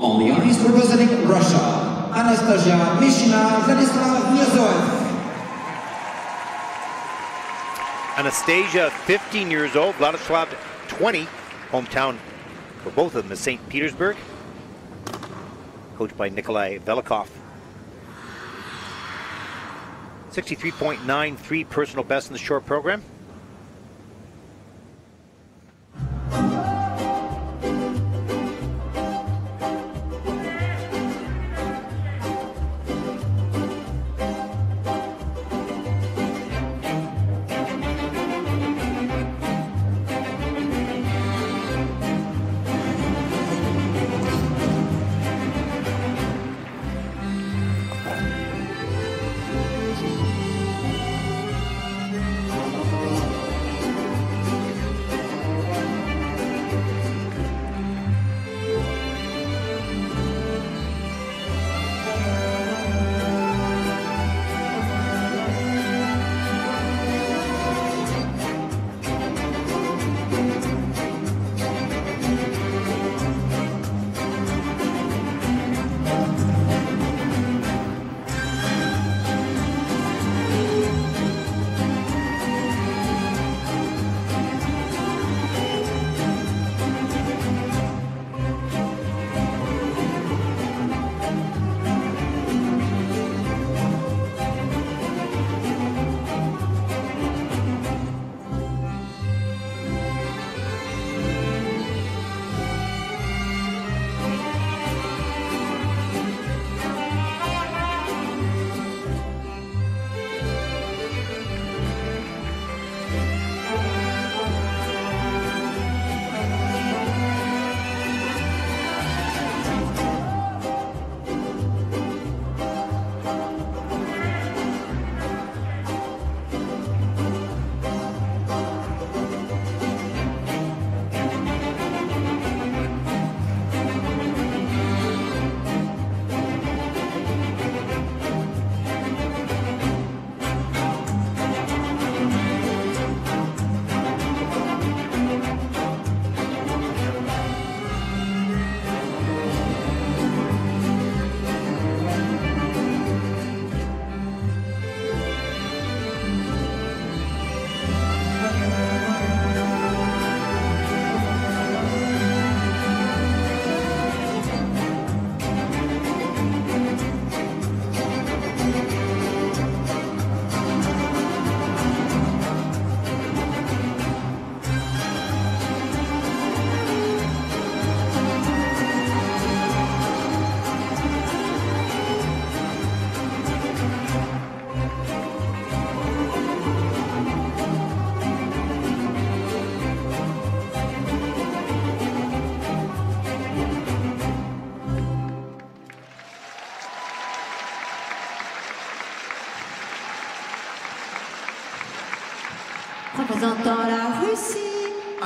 On the ice for representing Russia, Anastasia Mishina Vladislav Mirzoev. Anastasia, 15 years old, Vladislav, 20, hometown for both of them is St. Petersburg, coached by Nikolai Velikov. 63.93 personal best in the short program.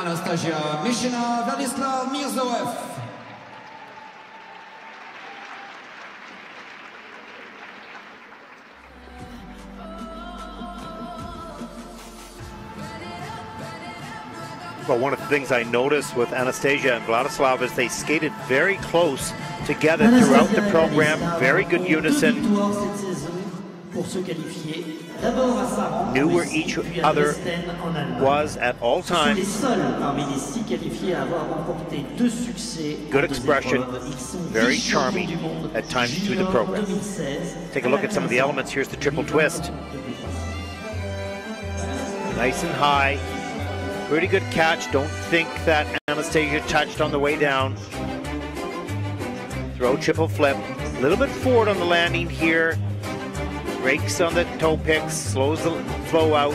Anastasia Mishina Vladislav Mirzoev. Well, one of the things I noticed with Anastasia and Vladislav is they skated very close together throughout the program. Very good unison. Knew where each other was at all times. Good expression, very charming at times through the program. Take a look at some of the elements. Here's the triple twist. Nice and high. Pretty good catch. Don't think that Anastasia touched on the way down. Throw triple flip. A little bit forward on the landing here. Brakes on the toe picks, slows the flow out.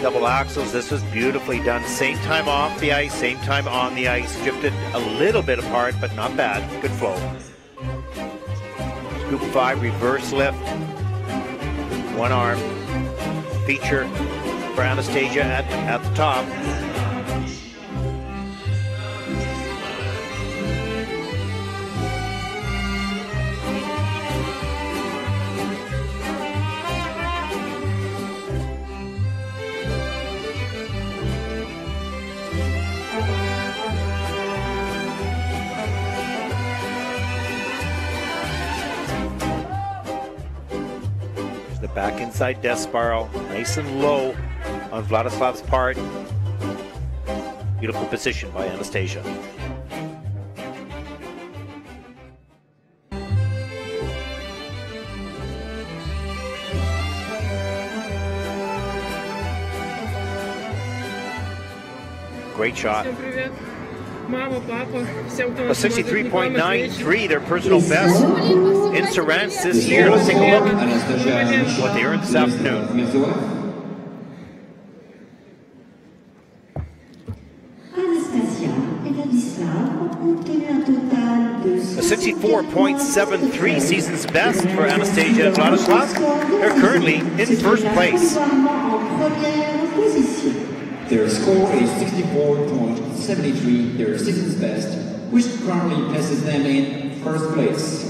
Double axels, this was beautifully done. Same time off the ice, same time on the ice. Drifted a little bit apart, but not bad. Good flow. Group five, reverse lift. One arm. Feature for Anastasia at, at the top. The back inside death spiral, nice and low on Vladislav's part. Beautiful position by Anastasia. Great shot. A 63.93, their personal best in Saransk this year. Let's take a look at what they earned this afternoon. A 64.73 season's best for Anastasia Vladislav. They're currently in first place. Their score is 64.73, their season's best, which currently places them in first place.